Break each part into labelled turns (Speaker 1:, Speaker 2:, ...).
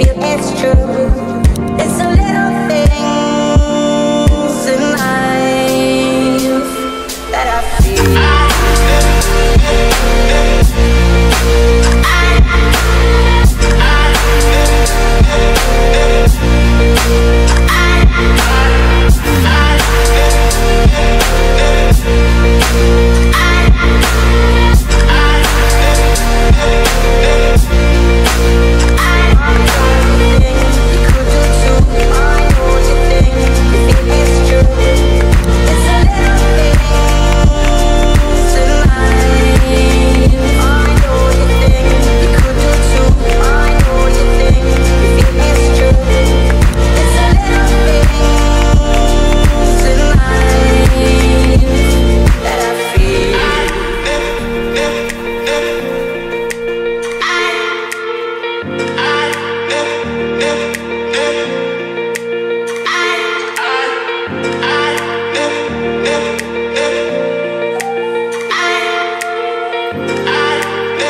Speaker 1: it's true.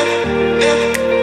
Speaker 1: yeah.